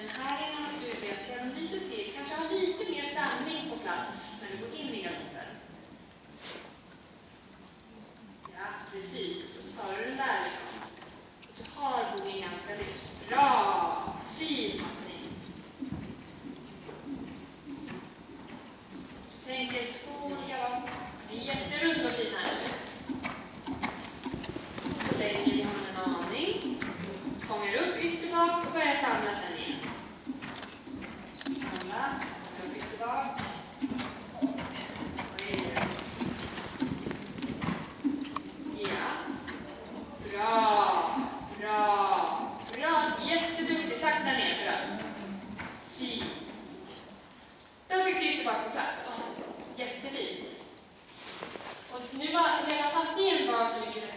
Den här är Kärnhärden att känna lite till, kanske ha lite mer samling på plats när du går in i galoppen. Ja, precis. Och så tar du den där liksom. Du har bogen ganska lyft. Bra! Fin Martin. Tänk dig skor, galopp. Det är jätterunt och fin här nu. Så lägger vi handen en aning. Fångar upp ytterbak och börjar samla den igen. ju bara på plats. Jättefint. Och nu var, i alla fall, det var så mycket